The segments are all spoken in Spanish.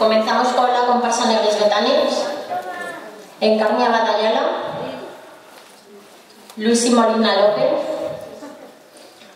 Comenzamos con la comparsa Negres Getanes, Encarnia Batallala, Luis y Molina López,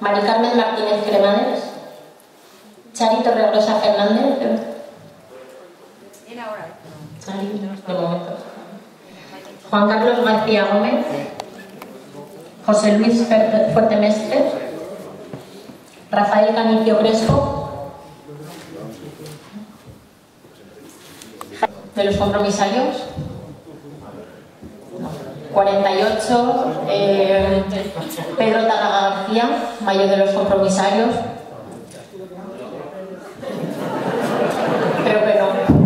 Mari Carmen Martínez Cremades, Charito Regrosa Fernández, de momento. Juan Carlos García Gómez, José Luis Fuertemestre, Rafael Canicio Crespo, de los compromisarios. 48, eh, Pedro Tarraga García, mayor de los compromisarios. Creo que no.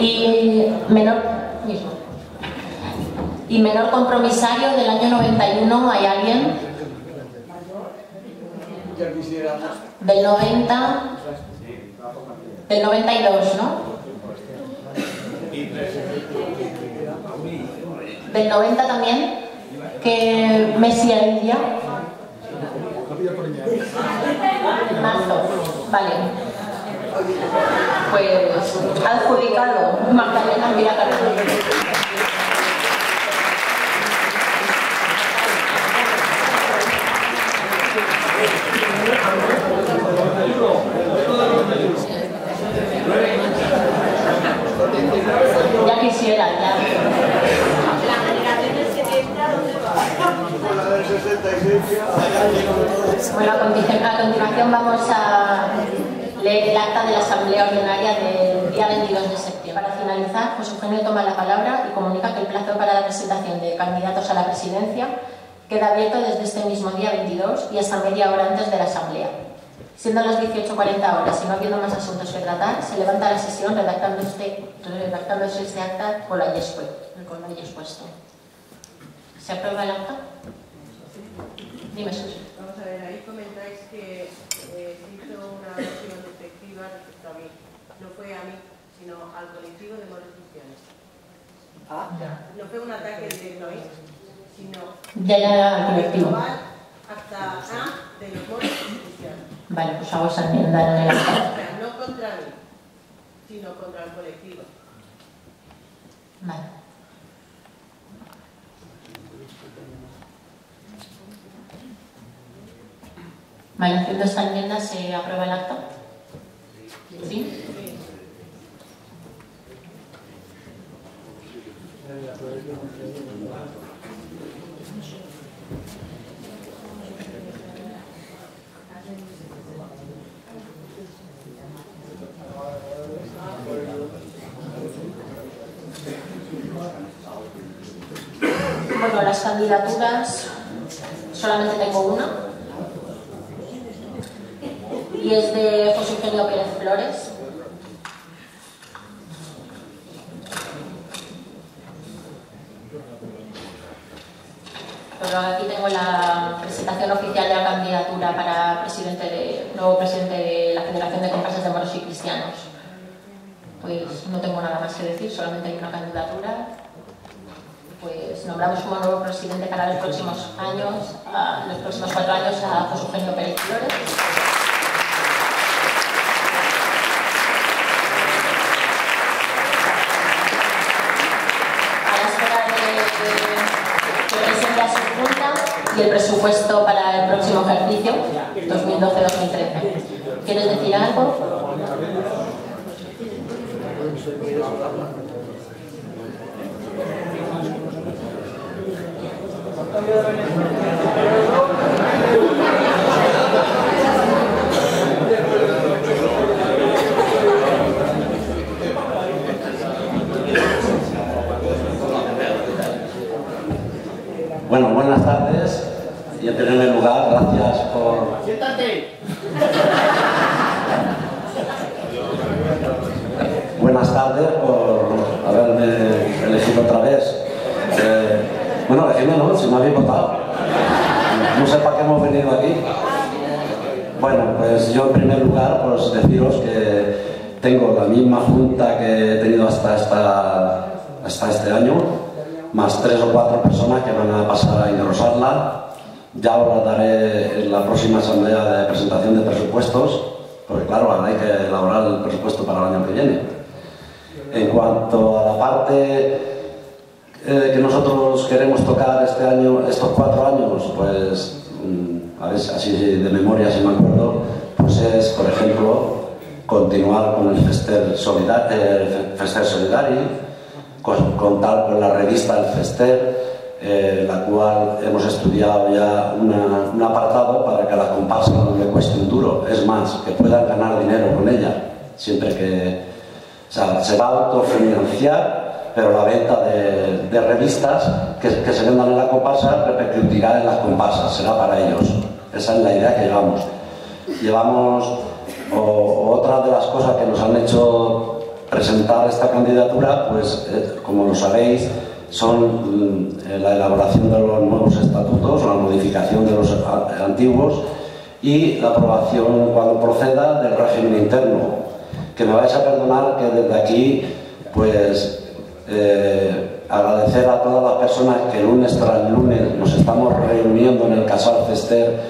Y menor, mismo. Y menor compromisario del año 91, ¿hay alguien? Del 90, del 92, ¿no? Del 90 también, que Messi Alicia. Marzo, vale. Pues adjudicado Magdalena Bueno, a continuación vamos a leer el acta de la Asamblea Ordinaria del día 22 de septiembre. Para finalizar, José Eugenio toma la palabra y comunica que el plazo para la presentación de candidatos a la presidencia queda abierto desde este mismo día 22 y hasta media hora antes de la Asamblea. Siendo las 18.40 horas y no habiendo más asuntos que tratar, se levanta la sesión redactando este, redactándose este acta con la expuesto. ¿Se aprueba el acta? Dime, Susi. Vamos a ver, ahí comentáis que eh, hizo una versión efectiva respecto a mí. No fue a mí, sino al colectivo de moros cristianos. Ah, No fue un ataque directo a mí, sino Ya, ya, ya, al colectivo. global hasta A de los moros cristianos. Vale, pues hago esa enmienda en el no contra mí, sino contra el colectivo. Vale. Vale, haciendo esta enmienda se aprueba el acta. ¿Sí? Las candidaturas solamente tengo una. Y es de José Eugenio Pérez Flores. Pero aquí tengo la presentación oficial de la candidatura para presidente de, nuevo presidente de la Federación de Comparsas de Moros y Cristianos. Pues no tengo nada más que decir, solamente hay una candidatura pues nombramos como nuevo presidente para los próximos años, los próximos cuatro años a José Eugenio Pérez Flores. A la espera de que presente a su junta y el presupuesto para el próximo ejercicio, 2012-2013. ¿Quieres decir algo? together. Bueno, elegirme no, si me habéis votado. No sé para qué hemos venido aquí. Bueno, pues yo en primer lugar, pues deciros que tengo la misma junta que he tenido hasta, esta, hasta este año, más tres o cuatro personas que van a pasar a engrosarla. Ya os la daré en la próxima asamblea de presentación de presupuestos, porque claro, ahora hay que elaborar el presupuesto para el año que viene. En cuanto a la parte eh, que nosotros queremos tocar este año, estos cuatro años, pues, mm, a ver, así de memoria si me acuerdo, pues es, por ejemplo, continuar con el Fester, Solidar, eh, Fester contar con la revista El Fester, eh, la cual hemos estudiado ya un apartado para que a la comparsa no le cueste un duro. Es más, que puedan ganar dinero con ella, siempre que o sea, se va a autofinanciar, pero la venta de, revistas que, se vendan en la comparsa repercutirá en las comparsas, será para ellos. Esa es la idea que llevamos. Llevamos o, otra de las cosas que nos han hecho presentar esta candidatura, pues eh, como lo sabéis, son mm, la elaboración de los nuevos estatutos, la modificación de los antiguos y la aprobación cuando proceda del régimen interno. Que me vais a perdonar que desde aquí, pues eh, agradecer a todas las personas que lunes tras lunes nos estamos reuniendo en el Casal Fester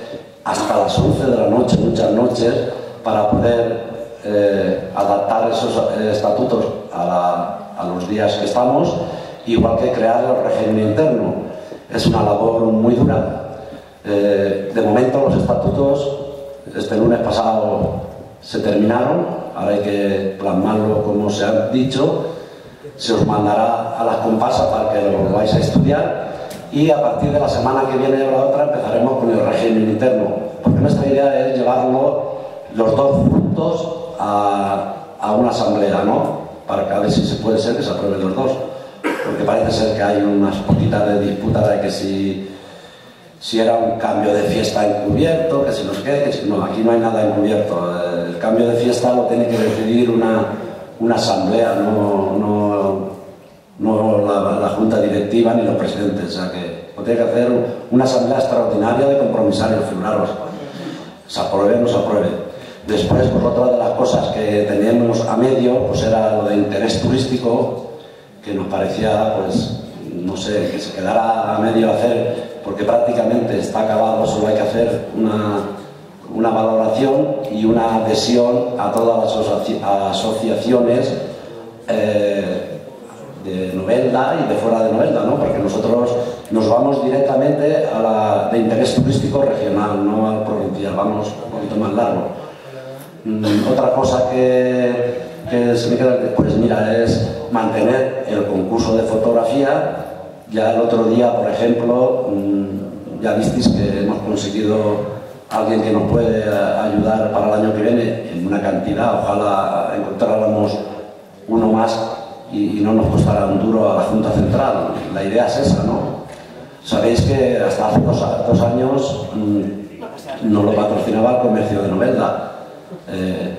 hasta las 11 de la noche, muchas noches, para poder eh, adaptar esos eh, estatutos a, los días que estamos, igual que crear el régimen interno. Es una labor muy dura. De momento los estatutos, este lunes pasado se terminaron, ahora hay que plasmarlo como se ha dicho, se os mandará a las comparsas para que lo vais a estudiar y a partir de la semana que viene o la otra empezaremos con el régimen interno, porque nuestra idea es llevarlo los dos juntos a, una asamblea, ¿no? Para que a ver si se puede ser que se aprueben los dos. Porque parece ser que hay unas poquitas de disputa de que si, si era un cambio de fiesta encubierto, que si nos quede, que si no, aquí no hay nada encubierto. El cambio de fiesta lo tiene que decidir una, una asamblea, no, no, no la, junta directiva ni los presidentes. O sea que lo tiene que hacer una asamblea extraordinaria de compromisarios, figuraros. Se apruebe o no se apruebe. Después, pues otra de las cosas que teníamos a medio, pues era lo de interés turístico, que nos parecía, pues, no sé, que se quedara a medio hacer, porque prácticamente está acabado, solo hay que hacer una, una valoración y una adhesión a todas las asociaciones eh, de Novelda y de fuera de Novelda, ¿no? porque nosotros nos vamos directamente a la de interés turístico regional, no al provincial, vamos un poquito más largo. Mm, otra cosa que, se me queda, pues mira, es mantener el concurso de fotografía. Ya el otro día, por ejemplo, mm, ya visteis que hemos conseguido alguien que nos puede ayudar para el año que viene en una cantidad, ojalá encontráramos uno más y, no nos costara un duro a la Junta Central. La idea es esa, ¿no? Sabéis que hasta hace dos, años mm, no lo patrocinaba el comercio de Novelda eh,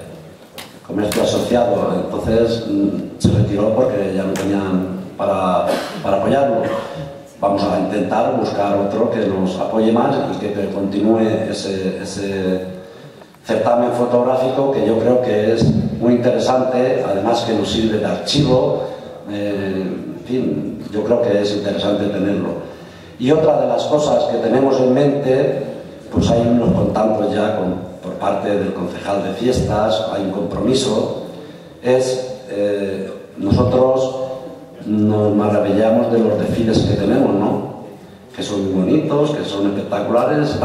comercio asociado. Entonces mm, se retiró porque ya no tenían para, apoyarlo. Vamos a intentar buscar otro que nos apoye más y que, continúe ese, certamen fotográfico que yo creo que es muy interesante, además que nos sirve de archivo. Eh, en fin, yo creo que es interesante tenerlo. Y otra de las cosas que tenemos en mente, pues hay unos contactos ya por parte del concejal de fiestas, hay un compromiso, es eh, nosotros nos maravillamos de los desfiles que tenemos, ¿no? que son muy bonitos, que son espectaculares,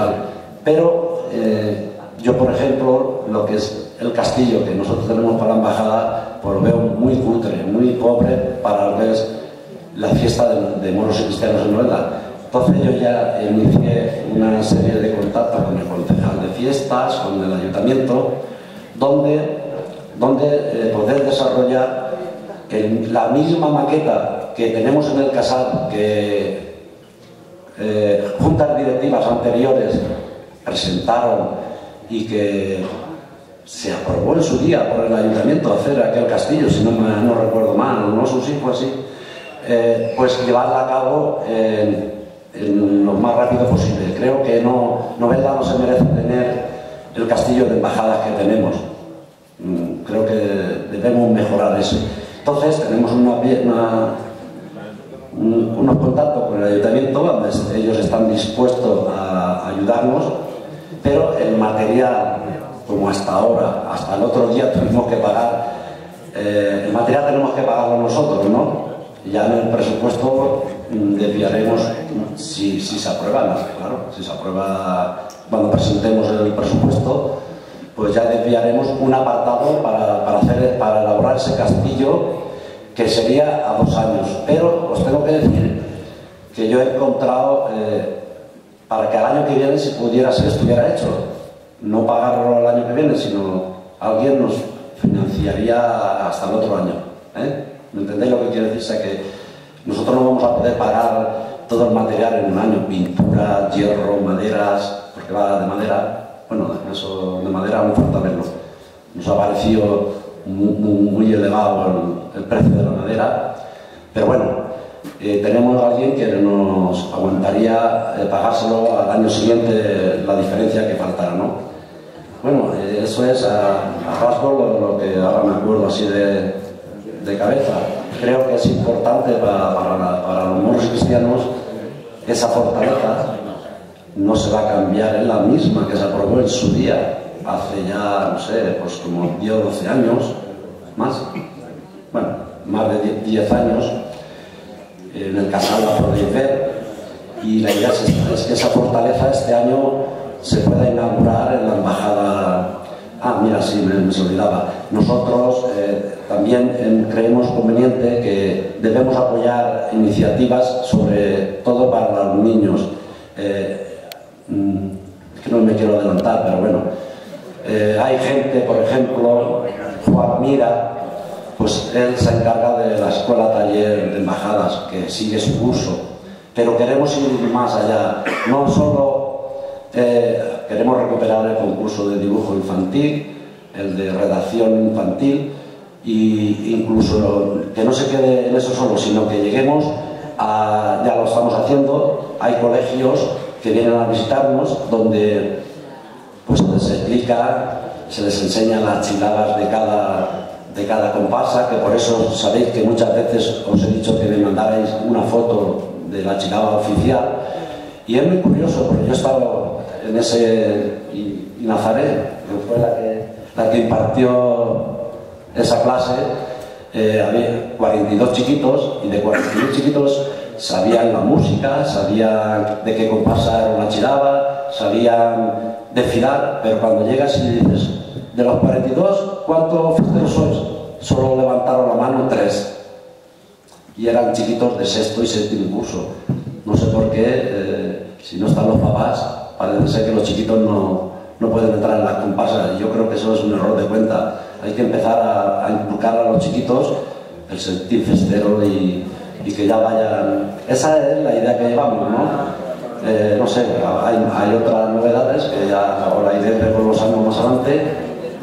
pero eh, yo, por ejemplo, lo que es el castillo que nosotros tenemos para la embajada, pues veo muy cutre, muy pobre para lo que es la fiesta de, moros y cristianos en Noruega. Entonces yo ya inicié una serie de contactos con el concejal de fiestas, con el ayuntamiento, donde, donde eh, poder desarrollar la misma maqueta que tenemos en el casal, que eh, juntas directivas anteriores presentaron y que se aprobó en su día por el ayuntamiento hacer aquel castillo, si no, no recuerdo mal, no sé si fue así, eh, pues llevarla a cabo lo más rápido posible. Creo que no, Novelda no se merece tener el castillo de embajadas que tenemos. Mm, creo que debemos mejorar eso. Entonces tenemos una, unos contactos con el ayuntamiento donde ellos están dispuestos a ayudarnos, pero el material, como hasta ahora, hasta el otro día tuvimos que pagar, eh, el material tenemos que pagarlo nosotros, ¿no? Ya en el presupuesto mm, desviaremos si, si se aprueba, claro, si se aprueba cuando presentemos el presupuesto, pues ya desviaremos un apartado para, para, hacer, para elaborar ese castillo que sería a dos años. Pero os tengo que decir que yo he encontrado eh, para que al año que viene, si pudiera ser, estuviera hecho. No pagarlo el año que viene, sino alguien nos financiaría hasta el otro año. ¿eh? ¿Me entendéis lo que quiero decir? O sea que nosotros no vamos a poder pagar todo el material en un año, pintura, hierro, maderas, porque va de madera, bueno, eso de madera aún falta verlo. Nos ha parecido muy, elevado el, precio de la madera, pero bueno, eh, tenemos a alguien que nos aguantaría eh, pagárselo al año siguiente la diferencia que faltara, ¿no? Bueno, eh, eso es a, a lo, que ahora me acuerdo así de, cabeza. Creo que es importante para los moros cristianos esa fortaleza no se va a cambiar, es la misma que se aprobó en su día, hace ya, no sé, pues como 10 o 12 años, más, bueno, más de 10 años, en el canal la ver, y la idea es, que esa fortaleza este año se pueda inaugurar en la embajada. Ah, mira, sí, me, me olvidaba. Nosotros eh, también creemos conveniente que debemos apoyar iniciativas, sobre todo para los niños. Eh, Mm, es que no me quiero adelantar, pero bueno, eh, hay gente, por ejemplo, Juan Mira, pues él se encarga de la escuela taller de embajadas, que sigue su curso, pero queremos ir más allá, no solo eh, queremos recuperar el concurso de dibujo infantil, el de redacción infantil, e incluso que no se quede en eso solo, sino que lleguemos a, ya lo estamos haciendo, hay colegios que vienen a visitarnos, donde pues les explica, se les enseña las chiladas de cada, de cada comparsa, que por eso sabéis que muchas veces os he dicho que me mandarais una foto de la chilaba oficial. Y es muy curioso, porque yo he estado en ese Nazaret, que fue la que, la que impartió esa clase, eh, había 42 chiquitos y de 42 chiquitos sabían la música, sabían de qué comparsa era una chilaba, sabían desfilar, pero cuando llegas y dices, de los 42, ¿cuántos festeros sois? Solo levantaron la mano tres. Y eran chiquitos de sexto y séptimo curso. No sé por qué, eh, si no están los papás, parece ser que los chiquitos no, no pueden entrar en las comparsas. Yo creo que eso es un error de cuenta. Hay que empezar a, a inculcar a los chiquitos el sentir festero y, y que ya vayan... Esa es la idea que llevamos, ¿no? Eh, no sé, hay, otras novedades que ya ahora iré años más adelante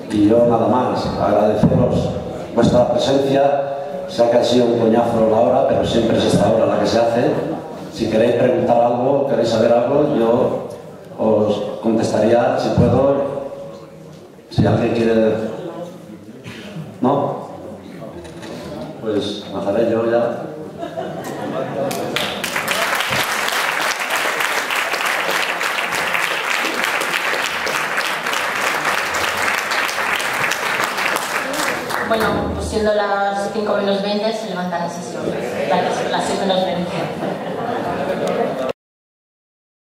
y yo nada más, agradeceros vuestra presencia, sé que ha sido un coñazo la hora, pero siempre es esta hora la que se hace. Si queréis preguntar algo, queréis saber algo, yo os contestaría, si puedo, si alguien quiere... ¿No? Pues Nazaré yo ya. Bueno, pues siendo las 5 menos 20 se levanta la sesión, las 6 menos 20.